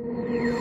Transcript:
you